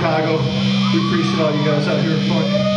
Chicago. We appreciate all you guys out here in front.